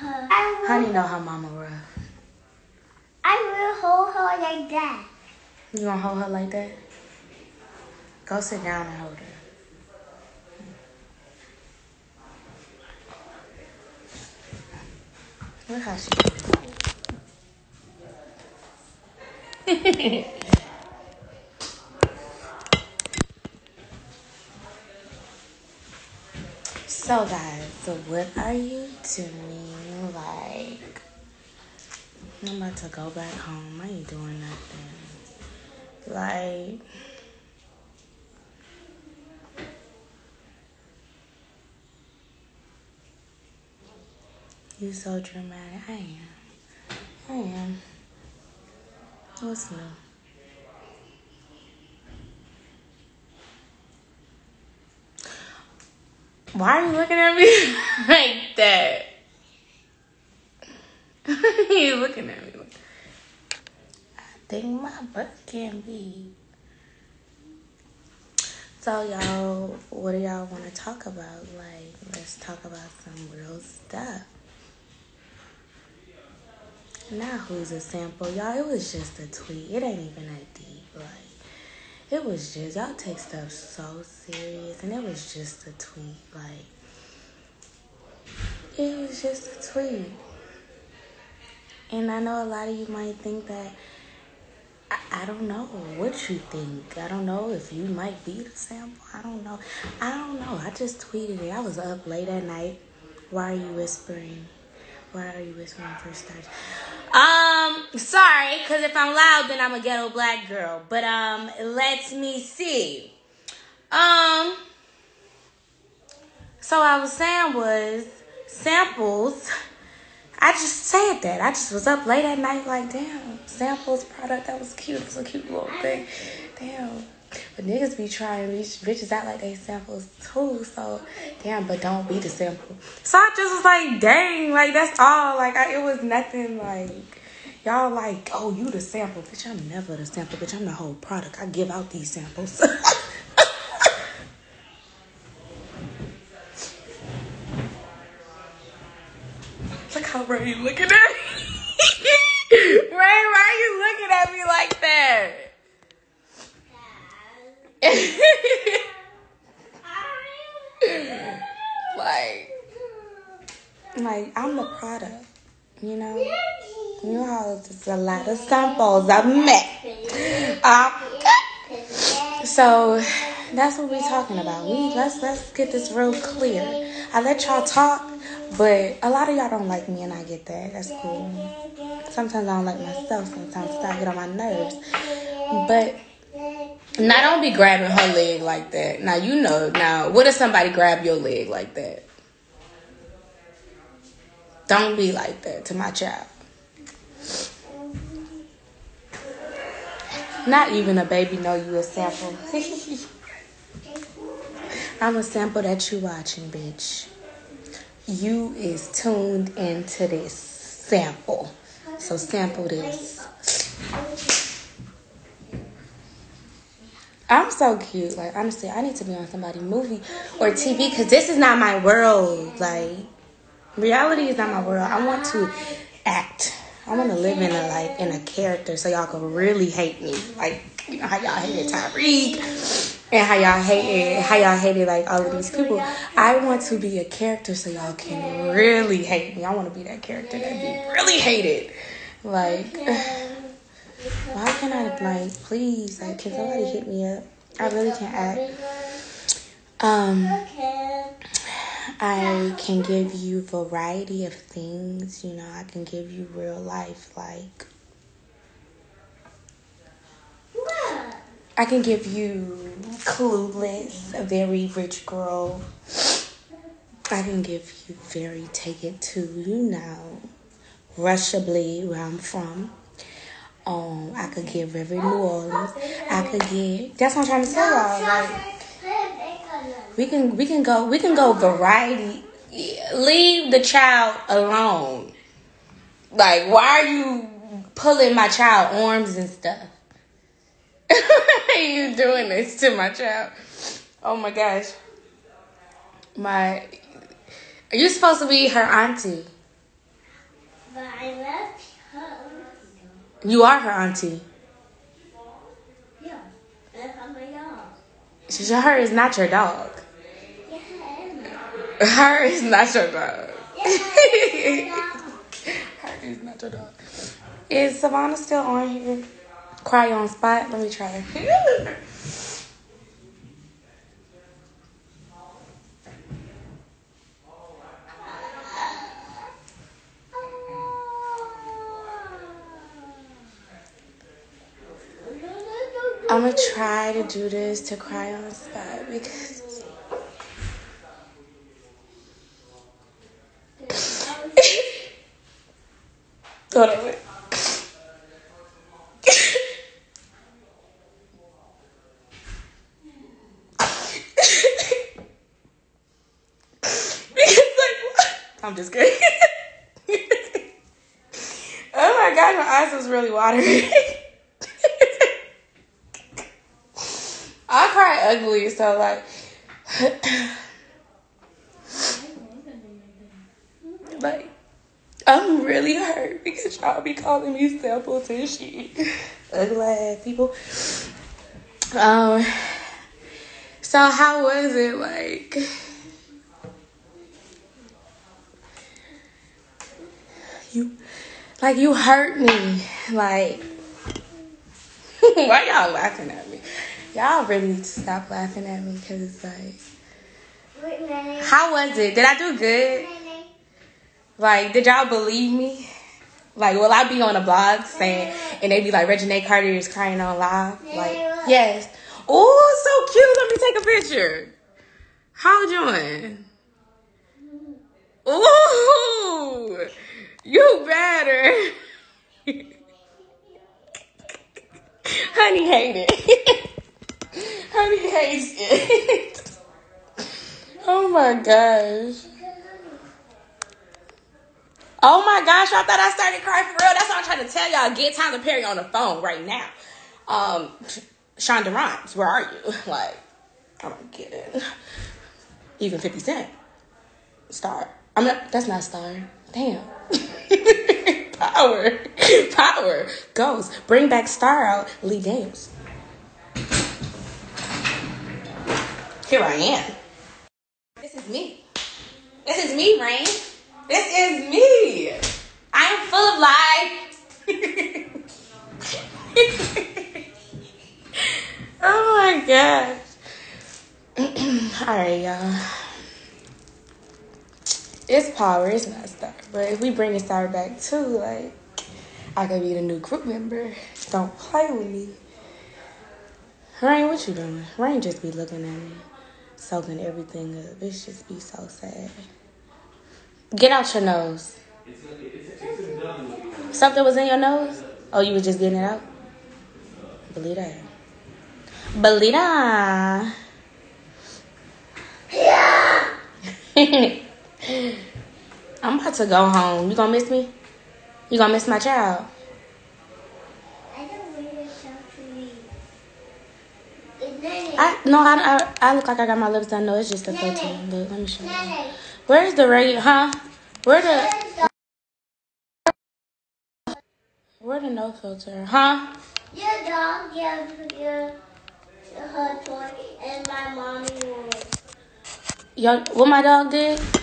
her. I Honey know her mama rough. I will hold her like that. You gonna hold her like that? Go sit down and hold her. Look how she So guys, so what are you doing? I'm about to go back home. I ain't doing nothing. Like You so dramatic. I am. I am. What's new? Why are you looking at me like that? you looking at me like I think my butt can be. So y'all, what do y'all want to talk about? Like, let's talk about some real stuff. Not who's a sample, y'all. It was just a tweet. It ain't even that deep. Like, it was just y'all take stuff so serious, and it was just a tweet. Like, it was just a tweet. And I know a lot of you might think that I, I don't know what you think. I don't know if you might be the sample. I don't know. I don't know. I just tweeted it. I was up late at night. Why are you whispering? Why are you whispering first start? Um, sorry, because if I'm loud, then I'm a ghetto black girl. But um, let me see. Um, so I was saying was samples. I just said that. I just was up late at night, like, damn, samples product that was cute. It was a cute little thing. Damn. But niggas be trying these bitches out like they samples too. So damn, but don't be the sample. So I just was like, dang, like that's all. Like I, it was nothing like y'all like, oh, you the sample, bitch. I'm never the sample, bitch. I'm the whole product. I give out these samples. Look how Ray looking at me. Ray, why are you looking at me like that? like, like I'm the product, you know. You know there's a lot of samples I've met. Um, so that's what we're talking about. We let's let's get this real clear. I let y'all talk, but a lot of y'all don't like me, and I get that. That's cool. Sometimes I don't like myself. Sometimes I get on my nerves, but. Now don't be grabbing her leg like that. Now you know. Now what if somebody grab your leg like that? Don't be like that to my child. Not even a baby know you a sample. I'm a sample that you watching, bitch. You is tuned into this sample. So sample this. I'm so cute. Like honestly, I need to be on somebody's movie or TV because this is not my world. Like reality is not my world. I want to act. I want to live in a like in a character so y'all can really hate me. Like you know how y'all hated Tyreek and how y'all hated how y'all hated like all of these people. I want to be a character so y'all can really hate me. I want to be that character that be really hated. Like why can't I like please like can somebody hit me up? I really can't act. Um I can give you variety of things, you know, I can give you real life like I can give you clueless, a very rich girl. I can give you very take it to, you know, Russia where I'm from. Um, I could give every New Orleans. I could get. That's what I'm trying to say, y'all. Like, we can we can go we can go variety. Leave the child alone. Like, why are you pulling my child arms and stuff? Why are you doing this to my child? Oh my gosh. My, are you supposed to be her auntie? But I love her. You are her auntie. Yeah. I'm a dog. She's her is not your dog. Yeah, I am. Her is not your dog. Yeah, Her is not your dog. Is Savannah still on here? Cry on spot. Let me try. I'm gonna try to do this to cry on spot because hold on. Because, like, I'm just kidding. oh my god, my eyes was really watering. I cry ugly, so like, like, I'm really hurt because y'all be calling me samples shit. Ugly ass people. Um. So how was it like? You, like you hurt me. Like, why y'all laughing at me? Y'all really need to stop laughing at me because it's like, how was it? Did I do good? Like, did y'all believe me? Like, will I be on a blog saying, and they be like, Regina Carter is crying on live? Like, yes. Oh, so cute. Let me take a picture. How you doing? Ooh, you better. Honey hate it. Honey hates it. oh my gosh. Oh my gosh, I thought I started crying for real. That's what I'm trying to tell y'all. Get Tyler Perry on the phone right now. Um, Shonda Rhimes, where are you? Like, I'm gonna get it. Even 50 Cent. Star. I mean, that's not Star. Damn. Power. Power. Goes. Bring back Star out. Lee James. Here I am. This is me. This is me, Rain. This is me. I am full of life. oh my gosh. All right, y'all. It's power. It's not Star. But if we bring it Star back too, like, I could be the new group member. Don't play with me. Rain, what you doing? Rain just be looking at me, soaking everything up. It just be so sad. Get out your nose. Something was in your nose? Oh, you were just getting it out? Believe that. Believe that. I'm about to go home. You gonna miss me? You gonna miss my child? I don't really talk to me. I no, I, I I look like I got my lips done. No, it's just a filter. Look, let me show you. Where's the regular? Huh? Where the where the no filter? Huh? Your dog gave your her toy and my mommy was. Yo, what my dog did?